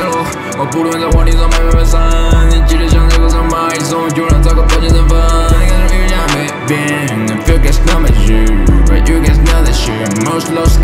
대로 어 부르면서 원이서 맘에 산 지르정 내고서 마이소 I feel guess number you. But you can smell that shit. moslos